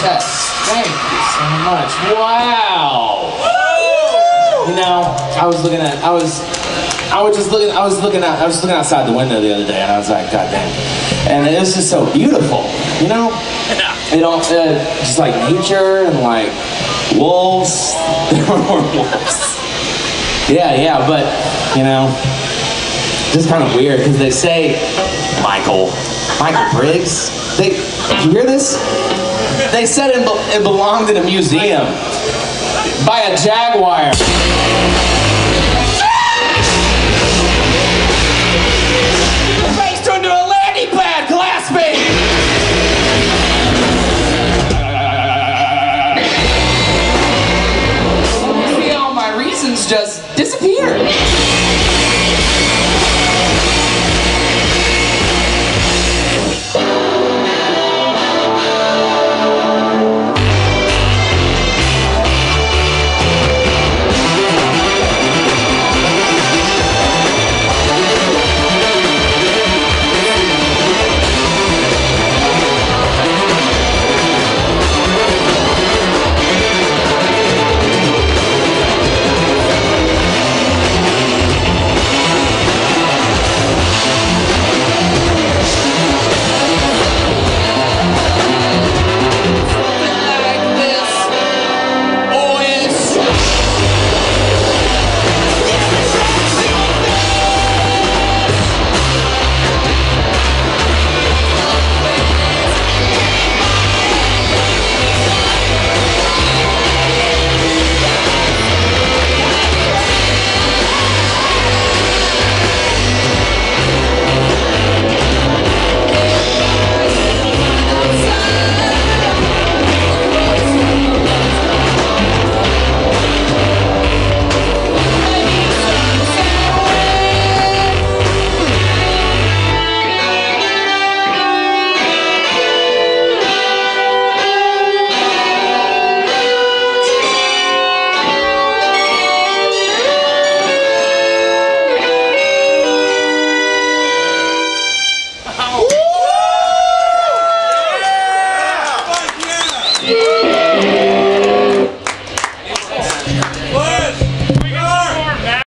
Thank you so much. Wow. You know, I was looking at, I was, I was just looking, I was looking out, I was looking outside the window the other day, and I was like, God damn. And it was just so beautiful, you know. You know, uh, just like nature and like wolves. There were more wolves. Yeah, yeah, but you know, just kind of weird because they say Michael, Michael Briggs. They, did you hear this? They said it, it belonged in a museum by a jaguar. The face